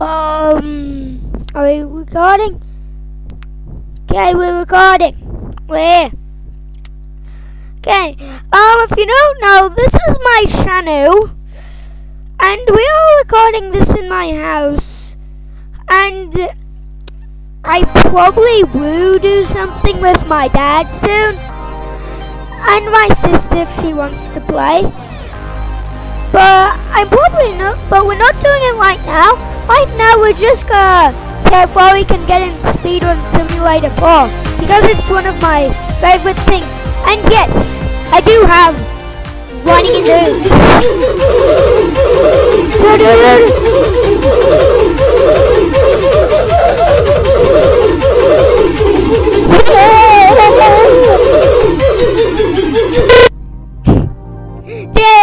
Um, are we recording? Okay, we're recording. We're Okay, um, if you don't know, this is my channel, and we are recording this in my house, and I probably will do something with my dad soon, and my sister if she wants to play. But I'm probably not, but we're not doing it right now. Right now we're just gonna see how far we can get in Speedrun Simulator 4 because it's one of my favorite things. And yes, I do have running in those.